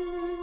Mm-hmm.